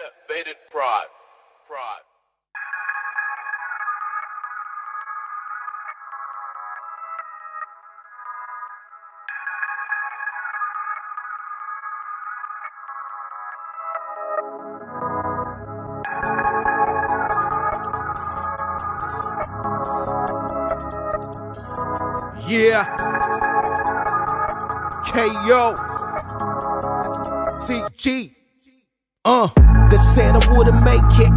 Elevated pride. Pride. Yeah. KO. TG. Uh, they said I wouldn't make it.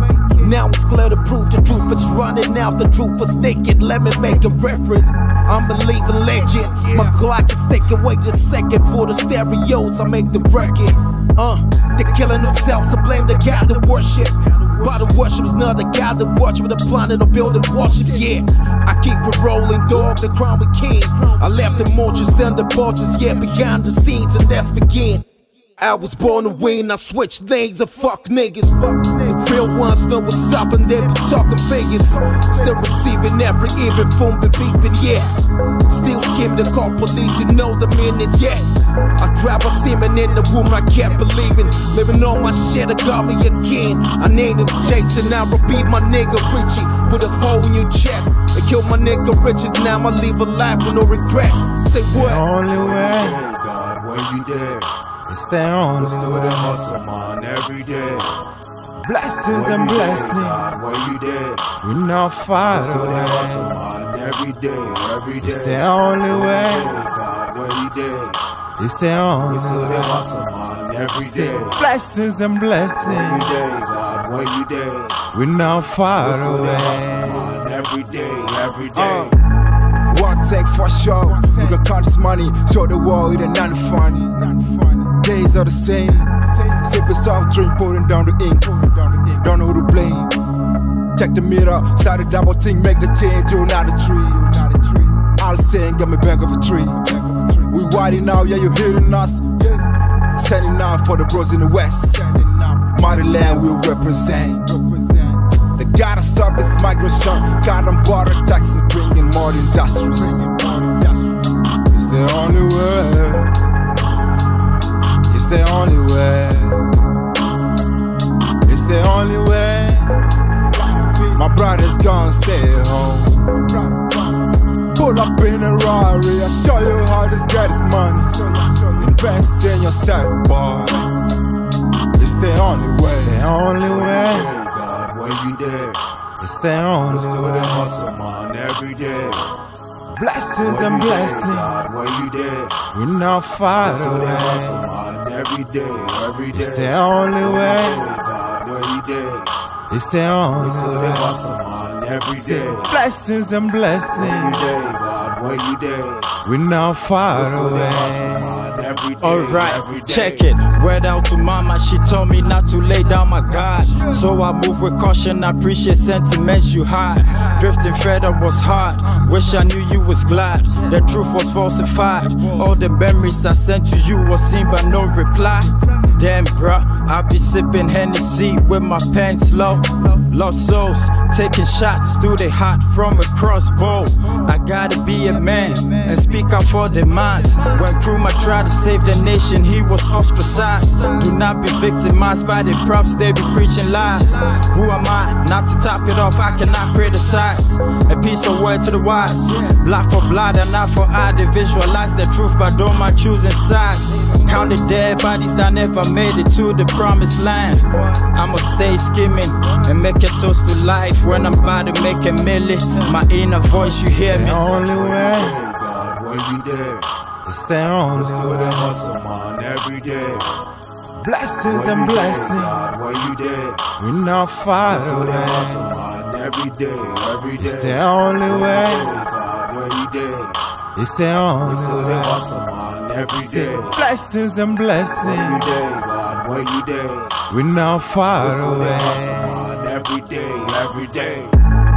Now it's clear to prove the truth is running out, the truth is naked. Let me make a reference. I'm believing legend. My clock is taking wait a second for the stereos. I make the record. Uh, they're killing themselves, I blame the God that worship. But the worship's not the God that watch with the planet of building warships. Yeah, I keep it rolling, dog. The crown we king. I left the mortars and the porches, yeah, behind the scenes, and that's begin. I was born to win, I switched lanes and fuck niggas. The real ones know what's up and they be talking figures. Still receiving every even phone be beeping, yeah. Still skimming the call police, you know the minute, yeah. I drive a semen in the womb, I can't believe it. Living on my shit, I got me again. I named him Jason, I repeat my nigga Richie. Put a hole in your chest. They killed my nigga Richard, now I leave a life with no regrets. Say what? only way. Hey God, when you there? It's the only Let's do the hustle, man, every day. Blessings and blessings. God, when you there? We not far Let's do the hustle, away. man, every day, every day. It's the only way. God, when you there? It's the only Let's do the hustle, man, every day. Blessings and blessings. day, God, when you there? We not far Let's do the hustle, away. man, every day, every day. One take for sure. We gon' count this money, show the world it ain't nothing funny. Days are the same. Sip a soft drink, pouring down the ink. Don't know who to blame. Check the mirror, start a double thing, make the change. You're not a tree. I'll sing, got me back of a tree. We whiting now, yeah, you're hearing us. Standing out for the bros in the west. Motherland we represent. They gotta stop this migration. Got on border taxes, bringing more industries. It's the only way. It's the only way. It's the only way. My brother's gonna stay home. Pull up in a Rari, I show you how this get his money. Invest in yourself, boy. It's the only way. It's the only way. Hey God, when you there? It's the only Let's do the way. hustle, man, every day. Blessings and blessings. God, when you there? We're not far Let's do the hustle, away. Every day, every day. It's the only oh, way. God, when you there? It's the only Let's do the way. hustle, man, every day. Blessings and blessings. There, God, when you there? We not far Let's do the hustle, away. man, every day, Alright, check it. Word out to mama, she told me not to lay down my guard. So I move with caution, I appreciate sentiments you had. Drifting further was hard. Wish I knew you was glad. The truth was falsified. All the memories I sent to you was seen but no reply. Damn, bruh, I be sipping Hennessy with my pants low. Lost souls, taking shots through the heart from a crossbow. I gotta be a man and speak out for the mass. When Nkrumah tried to save the nation, he was ostracized. Do not be victimized by the props, they be preaching lies. Who am I not to top it off? I cannot criticize. A piece of word to the wise. Blood for blood and not for eye. They visualize the truth, but don't mind choosing sides. Count the dead bodies that never made it to the promised land. I'ma stay skimming and make a toast to life when I'm about to make a million. My inner voice, you hear The me? only way. Hey God, when you there? It's the only Let's do the way. hustle, man, every day. Blessings When and you there, blessings. God, when you there? We not far Let's do the hustle, man, every day, every day. It's the only way. Hey God, when you there? It's the Let's do only the way. hustle, man, every day. Blessings and When you blessings. There, God, when you there? We not far Let's do the hustle, away. Every day, every day.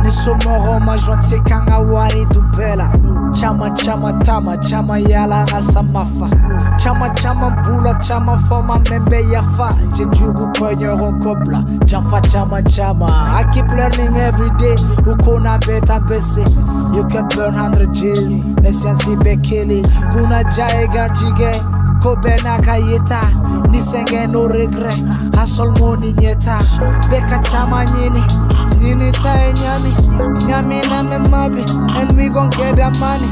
nisomoro majwanti kanga wari dumpela. Chama chama tama chama yala ngal samafa chama chama mpula chama foma membe yafa jenjugu konyoro kobla jamfa chama chama I keep learning every day. Ukona beta mbese you can burn 100 G's. Nesiansi bekeli kuna jaega jige ko bena ka yeta ni senge no regret money nyeta. Beka chama nyini nyini tae nyami nyami na me mabi. and we gon get that money.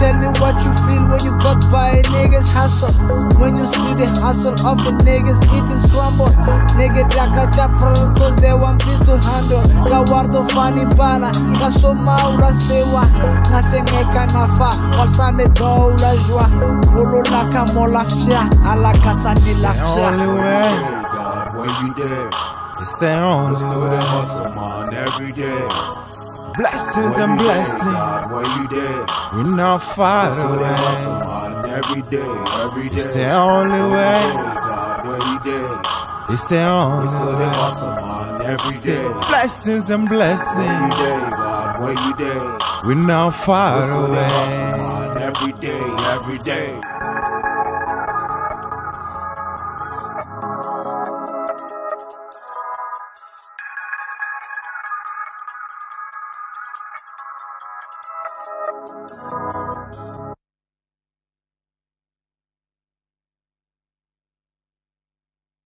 Tell me what you feel when you got by niggas hustle. When you see the hustle of the niggas eating scramble. Nigga daka chapral cause they want peace to handle. Ka wardo fani bana ka soma ula sewa. Nga sengeka nafa walsa me do ula joie wolo la ka mo lafia ala kasa ni The lafia only way, Hey, God, where you there? it's the only Let's do the way. hustle, man, every day. Blessings and blessings, God, where you there? we not far the hustle, away. every day, every day. It's the only way, God, where you there? it's the only the way. hustle, man, every day. Blessings and Where you blessings, there, God, where you there? we not far do the hustle, away. man, every day, every day.